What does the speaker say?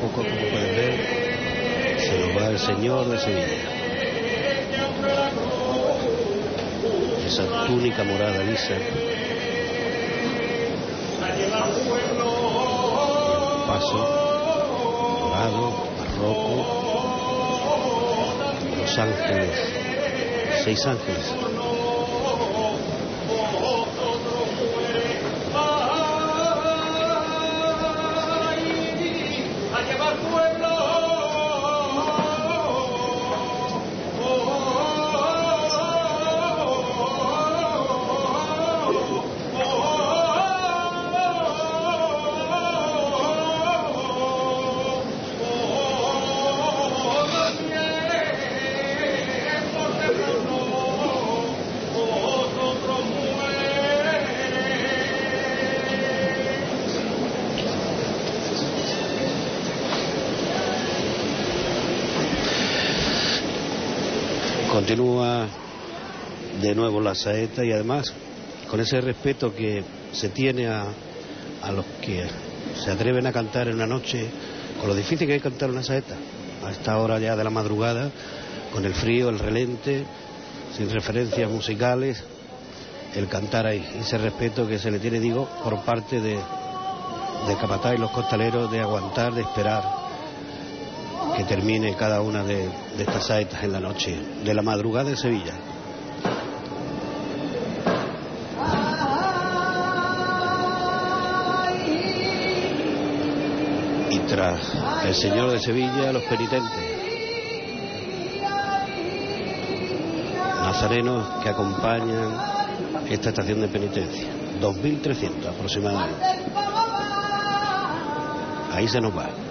poco, como pueden ver, se nos va el señor de Sevilla. Esa túnica morada lisa. Paso dorado, barroco, los ángeles, seis ángeles. Continúa de nuevo la saeta y además con ese respeto que se tiene a, a los que se atreven a cantar en una noche, con lo difícil que es cantar una saeta, a esta hora ya de la madrugada, con el frío, el relente, sin referencias musicales, el cantar ahí, ese respeto que se le tiene, digo, por parte de, de Capatá y los costaleros de aguantar, de esperar que termine cada una de, estas saetas en la noche de la madrugada de Sevilla. Y tras el Señor de Sevilla, los penitentes. Nazarenos que acompañan esta estación de penitencia. 2.300 aproximadamente. Ahí se nos va.